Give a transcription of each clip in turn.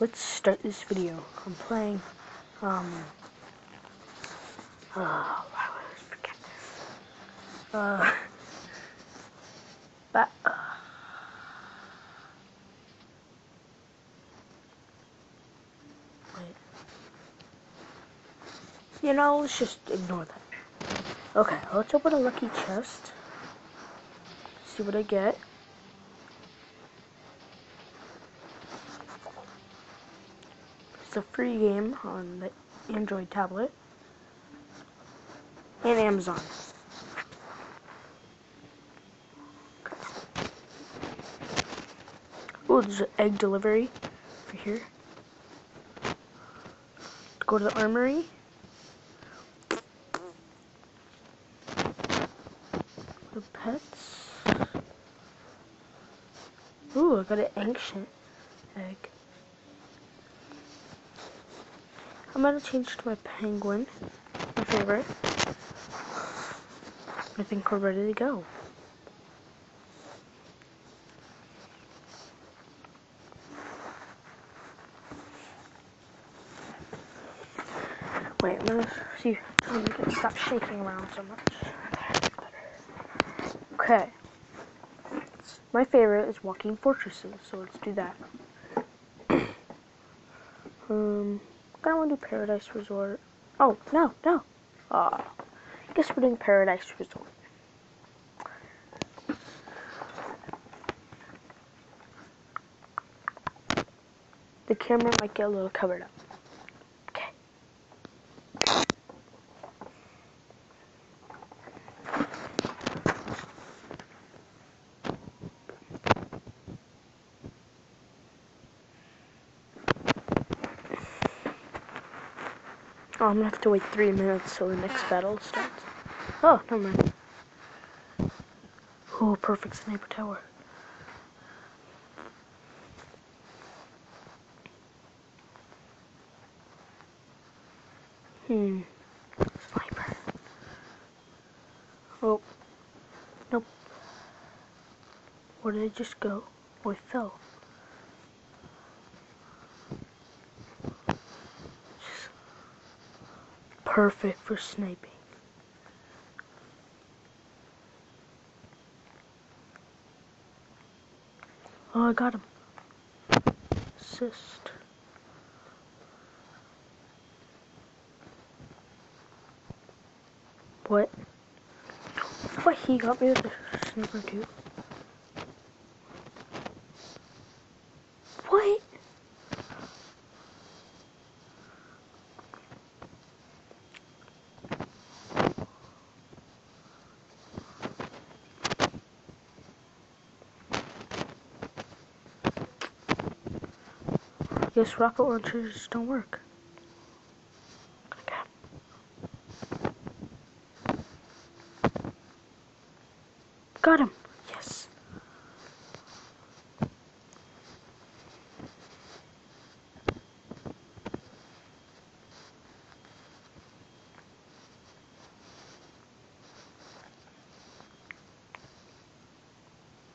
let's start this video. I'm playing, um, uh. Uh, but, uh, wait. You know, let's just ignore that. Okay, let's open a lucky chest. See what I get. It's a free game on the Android tablet and Amazon. Oh, there's an egg delivery for here. Go to the armory. The pets. Ooh, I got an ancient egg. I'm gonna change to my penguin, my favorite. I think we're ready to go. Wait, I'm gonna see. I'm gonna stop shaking around so much. Okay. My favorite is walking fortresses, so let's do that. um. I want to do Paradise Resort. Oh, no, no. Uh, I guess we're doing Paradise Resort. The camera might get a little covered up. Oh, I'm gonna have to wait three minutes till the next battle starts. Oh, never mind. Oh, perfect sniper tower. Hmm. Sniper. Oh. Nope. Where did it just go? Oh, it fell. Perfect for sniping. Oh, I got him. Assist. What? What he got me with the sniper too? What? Guess rocket launchers don't work. Got him. Yes.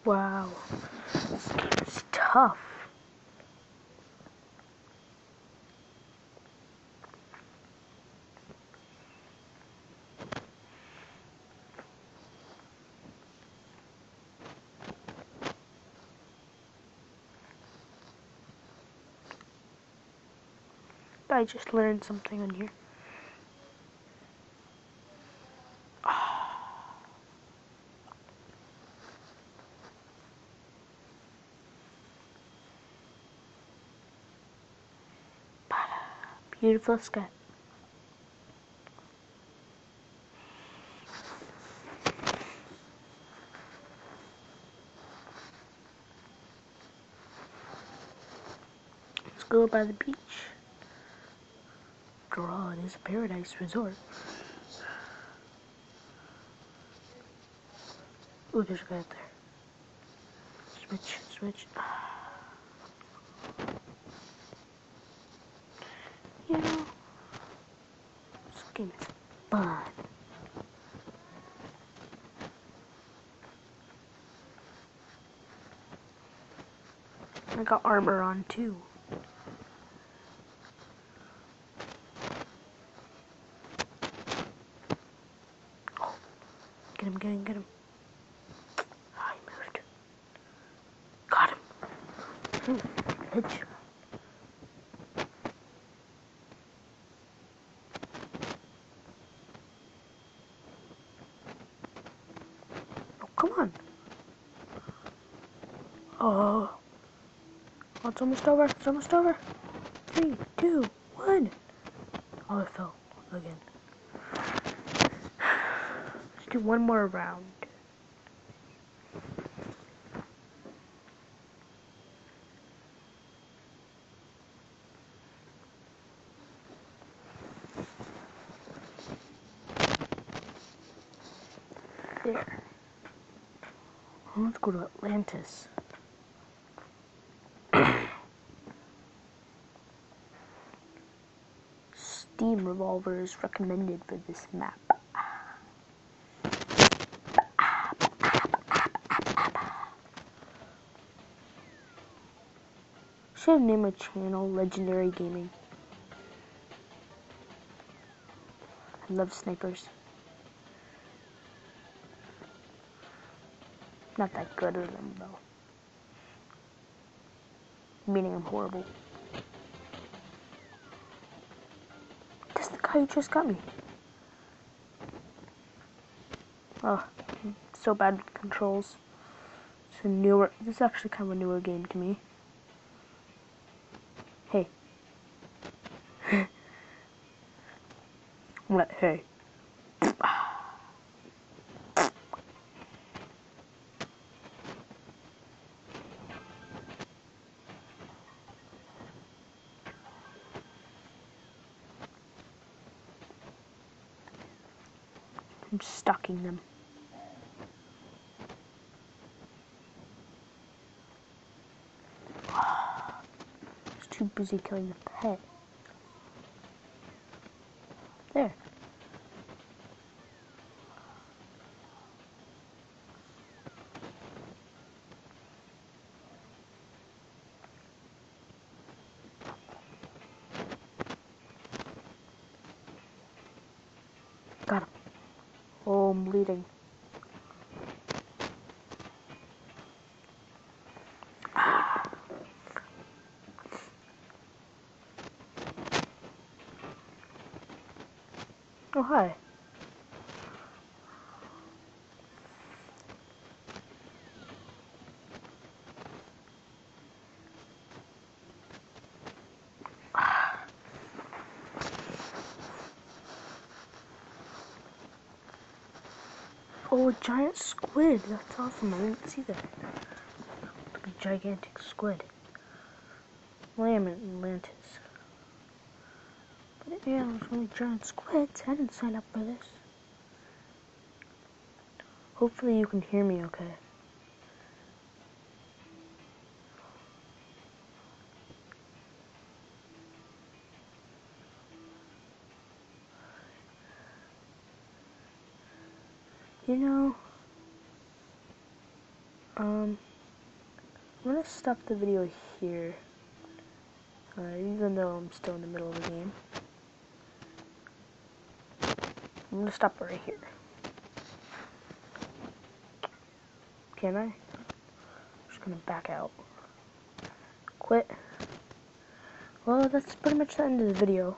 Wow. Is tough. I just learned something on here. Beautiful sky. Let's go by the beach after all, it is a paradise resort. Ooh, there's a guy up there. Switch, switch. You know, this game is fun. I got armor on too. Get him, get him. Ah, he moved. Got him. Edge. Oh, come on. Oh. Oh, it's almost over. It's almost over. Three, two, one. Oh, it fell again. Do one more round. There. Let's go to Atlantis. Steam revolver is recommended for this map. Should name my channel Legendary Gaming. I love snipers. Not that good at them though. Meaning I'm horrible. That's the guy who just got me. Oh, so bad controls. It's a newer, this is actually kind of a newer game to me. Hey. what? Hey. I'm stalking them. Too busy killing the pet. There. Got him. Oh, I'm bleeding. Oh, hi. Oh, a giant squid. That's awesome. I didn't see that. A gigantic squid. Lamb Atlantis. Yeah, there's only giant squids. I didn't sign up for this. Hopefully you can hear me okay. You know, um, I'm gonna stop the video here, uh, even though I'm still in the middle of the game. I'm gonna stop right here. Can I? I'm just gonna back out. Quit. Well, that's pretty much the end of the video.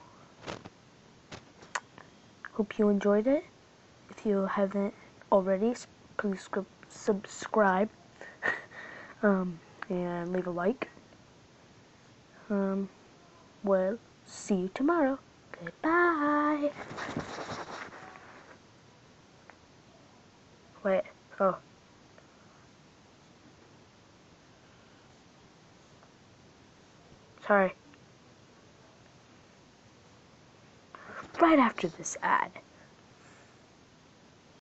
Hope you enjoyed it. If you haven't already, please subscribe um, and leave a like. Um, well, see you tomorrow. Goodbye. Wait, oh. Sorry. Right after this ad.